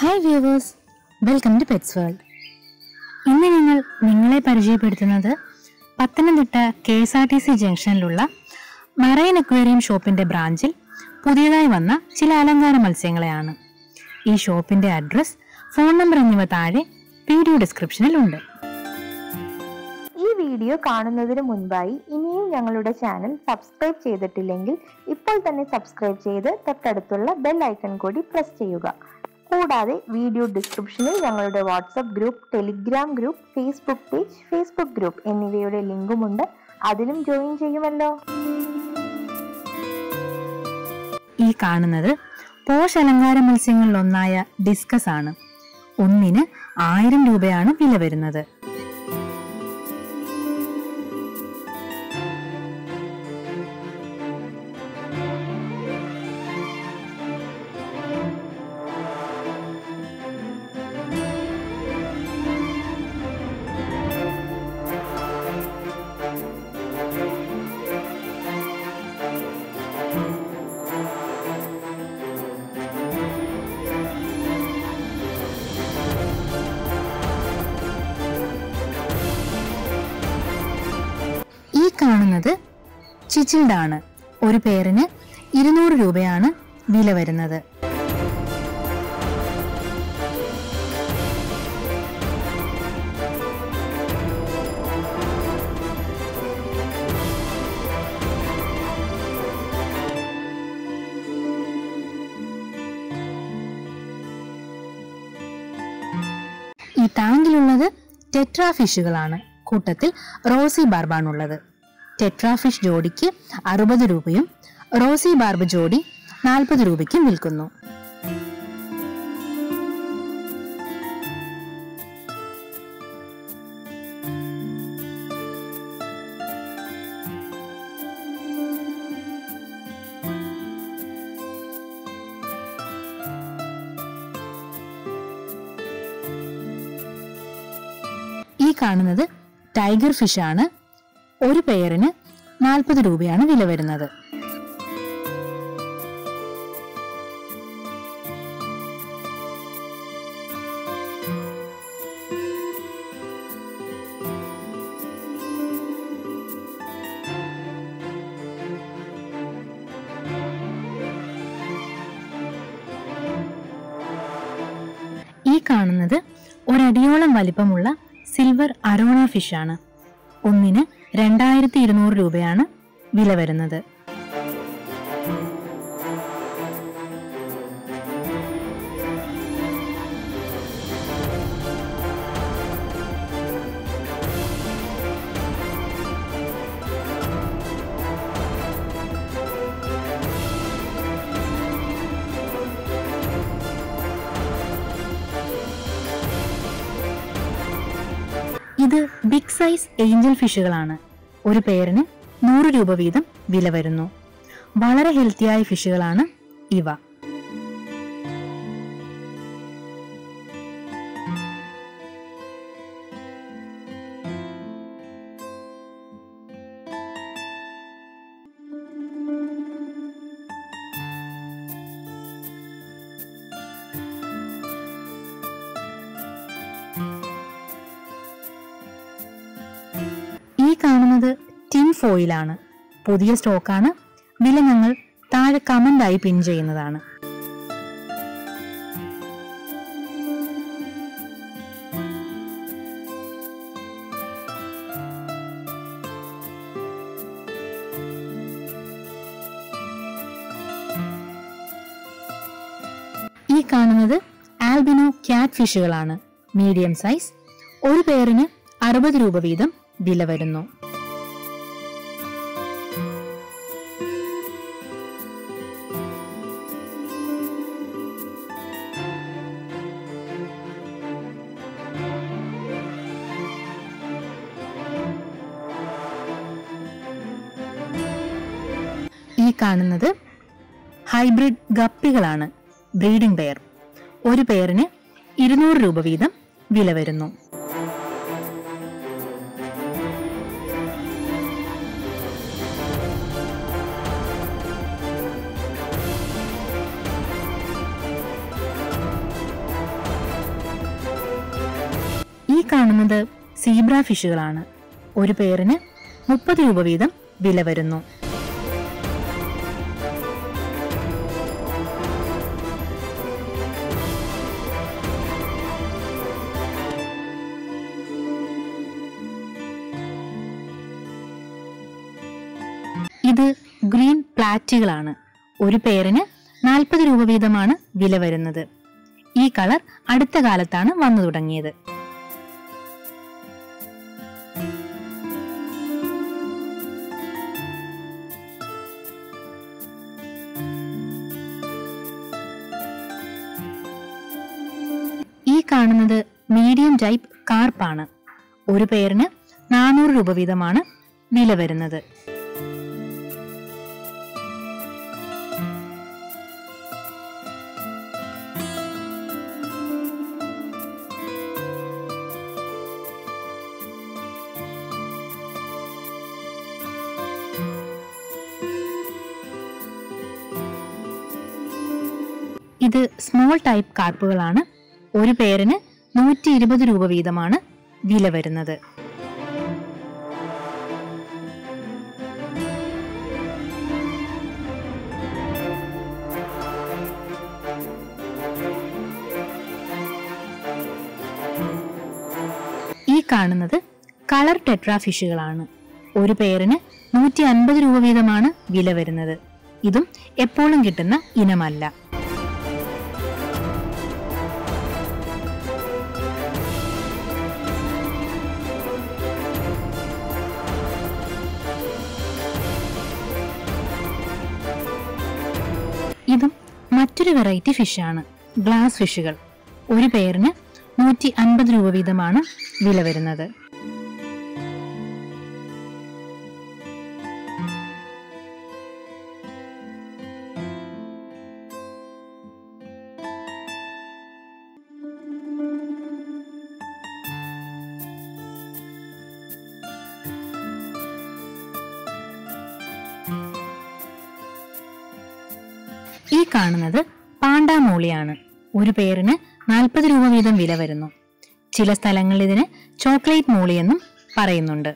Hi viewers welcome to pets world ഇന്ന് ഞങ്ങൾ നിങ്ങളെ പരിചയപ്പെടുത്തുന്നത് Pathanamthitta K S R T C ജംഗ്ഷനിലുള്ള marine aquarium ഷോപ്പിന്റെ ബ്രാഞ്ചിൽ പുതിയതായി വന്ന ചില അലങ്കാര മത്സ്യങ്ങളെയാണ്. ഈ ഷോപ്പിന്റെ അഡ്രസ് ഫോൺ നമ്പർ എന്നിവ താഴെ വീഡിയോ ഡിസ്ക്രിപ്ഷനിൽ ഉണ്ട്. ഈ വീഡിയോ കാണുന്നതിന് മുൻപായി ഇനിയും ഞങ്ങളുടെ ചാനൽ സബ്സ്ക്രൈബ് ചെയ്തിട്ടില്ലെങ്കിൽ ഇപ്പോൾ തന്നെ സബ്സ്ക്രൈബ് ചെയ്ത് തൊട്ടടുത്തുള്ള ബെൽ ഐക്കൺ കൂടി പ്രസ് ചെയ്യുക. കൂടാതെ വീഡിയോ ഡിസ്ക്രിപ്ഷനിൽ ഞങ്ങളുടെ WhatsApp group Telegram group Facebook page Facebook group എന്നിവയുടെ ലിങ്കുമുണ്ട് അതിലും ജോയിൻ ചെയ്യുമല്ലോ. ഈ കാണുന്നത് പോഷ് അലങ്കാര മത്സ്യങ്ങളിൽ ഒന്നായ ഡിസ്കസ് ആണ്. ഒന്നിന് ആയിരം രൂപയാണ് വില വരുന്നത്. കാണുന്നത് ചിച്ചിൽഡാണ് ഒരു പേരിന് ഇരുന്നൂറ് രൂപയാണ് വില വരുന്നത്. ഈ ടാങ്കിലുള്ളത് ടെട്രാ ഫിഷുകളാണ് കൂട്ടത്തിൽ റോസി ബാർബാണുള്ളത്. ടെട്രാ ഫിഷ് ജോഡിക്ക് അറുപത് രൂപയും റോസി ബാർബ് ജോഡി നാൽപ്പത് രൂപയ്ക്കും വിൽക്കുന്നു. ഈ കാണുന്നത് ടൈഗർ ഫിഷ് ആണ്. ഒരു പെയറിന് നാൽപ്പത് രൂപയാണ് വില വരുന്നത്. ഈ കാണുന്നത് ഒരടിയോളം വലിപ്പമുള്ള സിൽവർ അരോണ ഫിഷ് ആണ്. ഒന്നിന് രണ്ടായിരത്തി ഇരുന്നൂറ് രൂപയാണ് വില വരുന്നത്. ഇത് ബിഗ് സൈസ് ഏഞ്ചൽ ഫിഷുകളാണ് ഒരു പേരിന് നൂറ് രൂപ വീതം വില വരുന്നു. വളരെ ഹെൽത്തിയായ ഫിഷുകളാണ് ഇവ. ഈ കാണുന്നത് ടിൻ ഫോയിലാണ്. പുതിയ സ്റ്റോക്കാണ്. വില ഞങ്ങൾ താഴെ കമന്റായി പിൻ ചെയ്യുന്നതാണ്. ഈ കാണുന്നത് ആൽബിനോ ക്യാറ്റ് ഫിഷുകളാണ് മീഡിയം സൈസ്. ഒരു പേരിന് അറുപത് രൂപ വീതം. വില വരുന്നു. ഈ കാണുന്നത് ഹൈബ്രിഡ് ഗപ്പികളാണ് ബ്രീഡിംഗ് പെയർ. ഒരു പെയറിന് ഇരുന്നൂറ് രൂപ വീതം വില വരുന്നു. കാണുന്നത് സീബ്ര ഫിഷുകളാണ്. ഒരു പേരിന് മുപ്പത് രൂപ വീതം വില വരുന്നു. ഇത് ഗ്രീൻ പ്ലാറ്റുകളാണ്. ഒരു പേരിന് നാൽപ്പത് രൂപ വീതമാണ് വില വരുന്നത്. ഈ കളർ അടുത്ത കാലത്താണ് വന്നു തുടങ്ങിയത്. കാണുന്നത് മീഡിയം ടൈപ്പ് കാർപ്പാണ് ഒരു പേരിന് നാനൂറ് രൂപ വീതമാണ് വില വരുന്നത്. ഇത് സ്മോൾ ടൈപ്പ് കാർപ്പുകളാണ് ഒരു പേരിന് നൂറ്റി ഇരുപത് രൂപ വീതമാണ് വില വരുന്നത്. ഈ കാണുന്നത് കളർ ടെട്രാ ഫിഷുകളാണ്. ഒരു പേരിന് നൂറ്റി അൻപത് രൂപ വീതമാണ് വില വരുന്നത്. ഇതും എപ്പോഴും കിട്ടുന്ന ഇനമല്ല. മറ്റൊരു വെറൈറ്റി ഫിഷാണ് ഗ്ലാസ് ഫിഷുകൾ ഒരു പേരിന് നൂറ്റി അൻപത് രൂപ വീതമാണ് വില വരുന്നത്. ഈ കാണുന്നത് പാണ്ടാമൂളിയാണ്. ഒരു പേരിന് നാൽപ്പത് രൂപ വീതം വില വരുന്നു. ചില സ്ഥലങ്ങളിൽ ഇതിന് ചോക്ലേറ്റ് മൂളി എന്നും പറയുന്നുണ്ട്.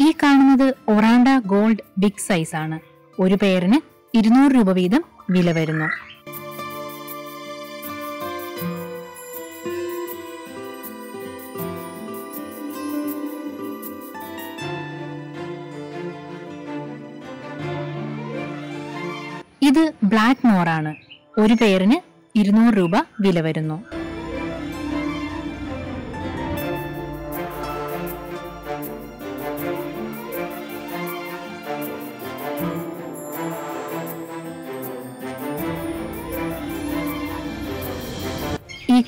ഈ കാണുന്നത് ഒറാണ്ട ഗോൾഡ് ബിഗ് സൈസ് ആണ് ഒരു പേരിന് ഇരുന്നൂറ് രൂപ വീതം വില വരുന്നു ഇത് ബ്ലാക്ക് മോറാണ്. ഒരു പേരിന് ഇരുന്നൂറ് രൂപ വില വരുന്നു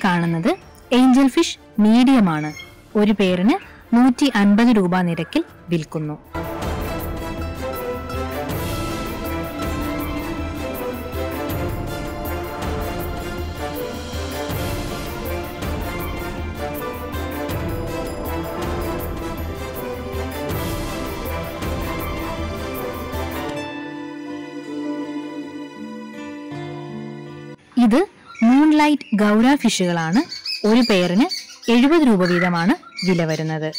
കാണുന്നത് ഏഞ്ചൽ ഫിഷ് മീഡിയമാണ്. ഒരു പേരിന് നൂറ്റി അൻപത് രൂപ നിരക്കിൽ വിൽക്കുന്നു. മൂൺലൈറ്റ് ഗൗര ഫിഷുകളാണ്. ഒരു പേരിന് എഴുപത് രൂപ വീതമാണ് വില വരുന്നത്.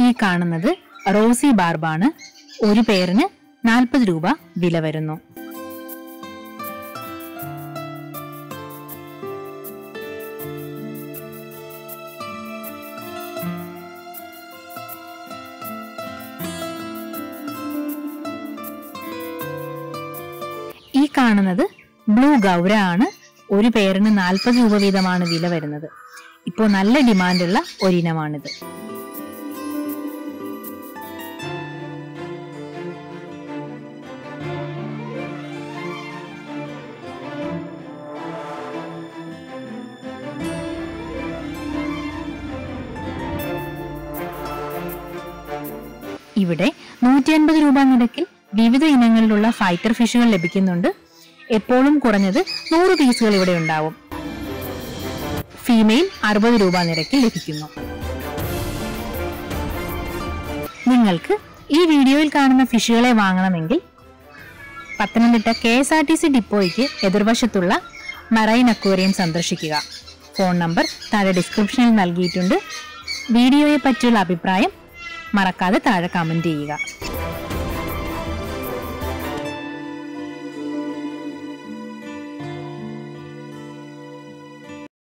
ഈ കാണുന്നത് റോസി ബാർബാണ്. ഒരു പേരിന് നാൽപ്പത് രൂപ വില വരുന്നു. കാണുന്നത് ബ്ലൂ ഗൗര ആണ് ഒരു പേരിന് നാൽപ്പത് രൂപ വീതമാണ് വില വരുന്നത്. ഇപ്പോൾ നല്ല ഡിമാൻഡുള്ള ഒരിനമാണിത്. ഇവിടെ നൂറ്റി അൻപത് രൂപ നിരക്കിൽ വിവിധ ഇനങ്ങളിലുള്ള ഫൈറ്റർ ഫിഷുകൾ ലഭിക്കുന്നുണ്ട്. എപ്പോഴും കുറഞ്ഞത് നൂറ് പീസുകൾ ഇവിടെ ഉണ്ടാവും. ഫീമെയിൽ അറുപത് രൂപ നിരക്കിൽ ലഭിക്കുന്നു. നിങ്ങൾക്ക് ഈ വീഡിയോയിൽ കാണുന്ന ഫിഷുകളെ വാങ്ങണമെങ്കിൽ Pathanamthitta K S R T C ഡിപ്പോയ്ക്ക് എതിർവശത്തുള്ള മറൈൻ അക്വേറിയം സന്ദർശിക്കുക. ഫോൺ നമ്പർ താഴെ ഡിസ്ക്രിപ്ഷനിൽ നൽകിയിട്ടുണ്ട്. വീഡിയോയെ പറ്റിയുള്ള അഭിപ്രായം മറക്കാതെ താഴെ കമന്റ് ചെയ്യുക.